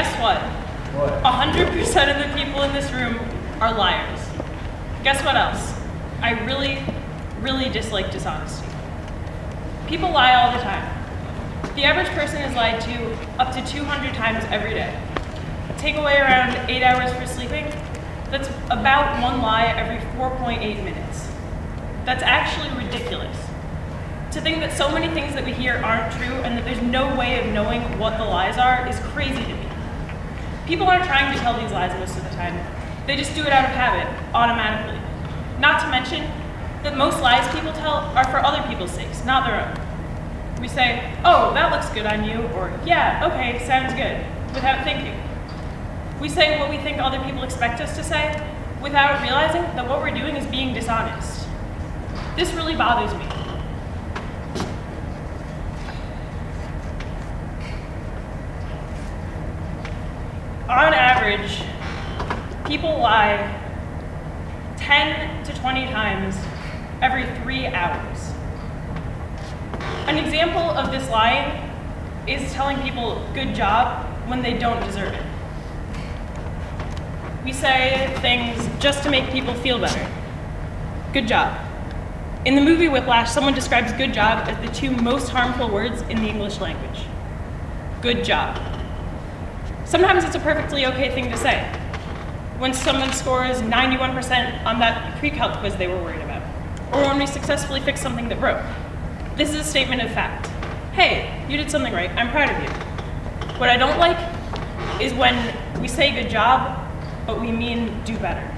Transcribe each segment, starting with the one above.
guess what? What? 100% of the people in this room are liars. Guess what else? I really, really dislike dishonesty. People lie all the time. The average person is lied to up to 200 times every day. Take away around 8 hours for sleeping, that's about one lie every 4.8 minutes. That's actually ridiculous. To think that so many things that we hear aren't true and that there's no way of knowing what the lies are is crazy to me. People aren't trying to tell these lies most of the time. They just do it out of habit, automatically. Not to mention that most lies people tell are for other people's sakes, not their own. We say, oh, that looks good on you, or yeah, okay, sounds good, without thinking. We say what we think other people expect us to say without realizing that what we're doing is being dishonest. This really bothers me. On average, people lie 10 to 20 times every three hours. An example of this lying is telling people good job when they don't deserve it. We say things just to make people feel better. Good job. In the movie Whiplash, someone describes good job as the two most harmful words in the English language. Good job. Sometimes it's a perfectly okay thing to say. When someone scores 91% on that pre-calc quiz they were worried about, or when we successfully fix something that broke. This is a statement of fact. Hey, you did something right, I'm proud of you. What I don't like is when we say good job, but we mean do better.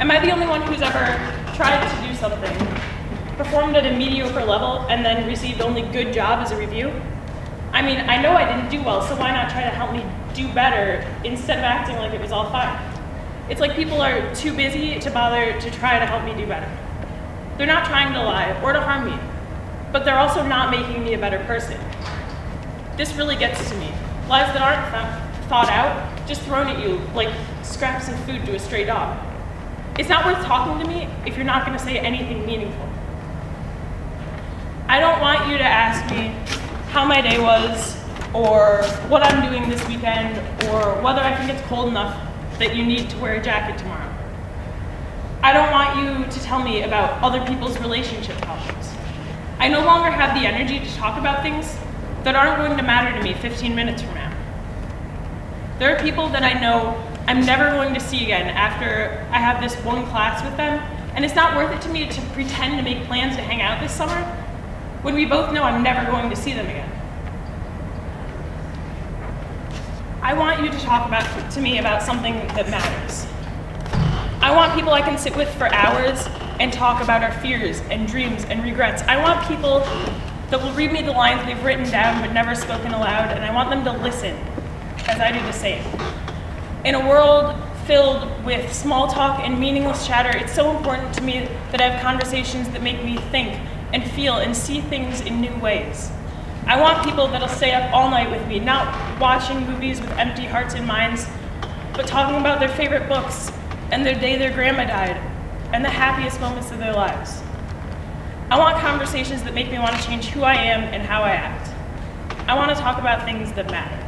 Am I the only one who's ever tried to do something, performed at a mediocre level, and then received only good job as a review? I mean, I know I didn't do well, so why not try to help me do better instead of acting like it was all fine? It's like people are too busy to bother to try to help me do better. They're not trying to lie or to harm me, but they're also not making me a better person. This really gets to me. Lies that aren't th- thought out, just thrown at you like scraps of food to a stray dog. It's not worth talking to me if you're not going to say anything meaningful. I don't want you to ask me how my day was, or what I'm doing this weekend, or whether I think it's cold enough that you need to wear a jacket tomorrow. I don't want you to tell me about other people's relationship problems. I no longer have the energy to talk about things that aren't going to matter to me 15 minutes from now. There are people that I know I'm never going to see again after I have this one class with them, and it's not worth it to me to pretend to make plans to hang out this summer when we both know I'm never going to see them again. I want you to talk about to me about something that matters. I want people I can sit with for hours and talk about our fears and dreams and regrets. I want people that will read me the lines they've written down but never spoken aloud, and I want them to listen as I do the same. In a world filled with small talk and meaningless chatter, it's so important to me that I have conversations that make me think and feel and see things in new ways. I want people that'll stay up all night with me, not watching movies with empty hearts and minds, but talking about their favorite books and the day their grandma died and the happiest moments of their lives. I want conversations that make me want to change who I am and how I act. I want to talk about things that matter.